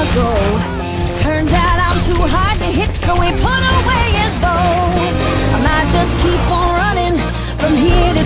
ago. Turns out I'm too hard to hit, so he put away his bow. I might just keep on running from here to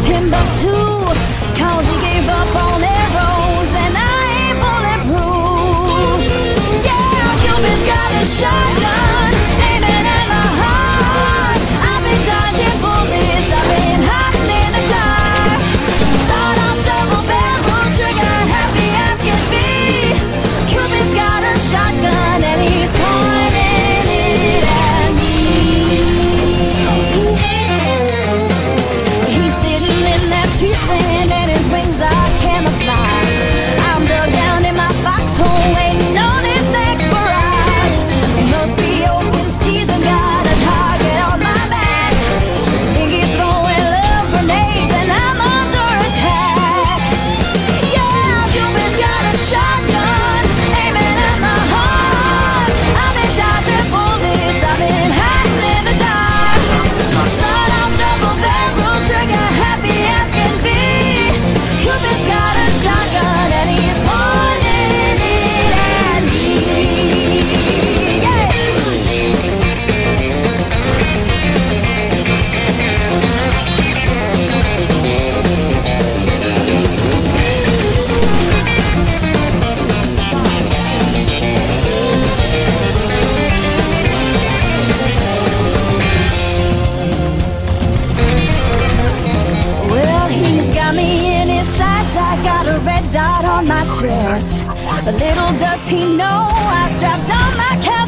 on my chest. But little does he know I strapped on my cap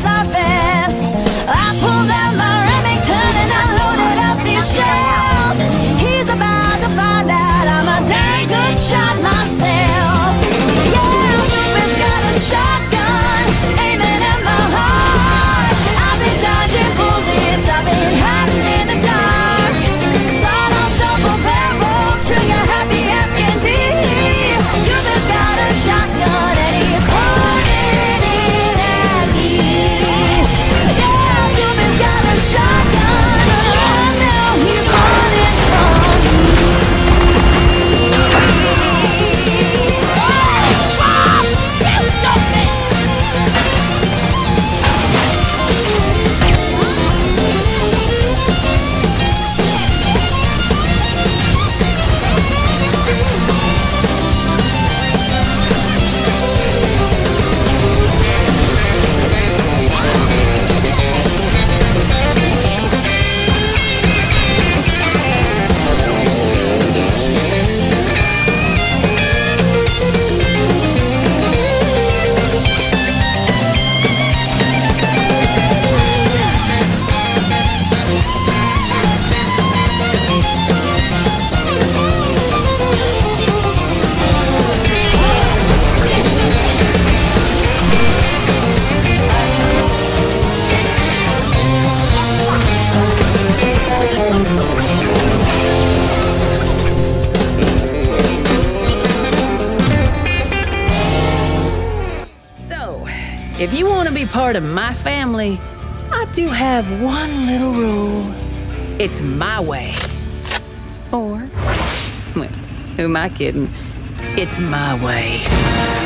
If you want to be part of my family, I do have one little rule. It's my way. Or, well, who am I kidding? It's my way.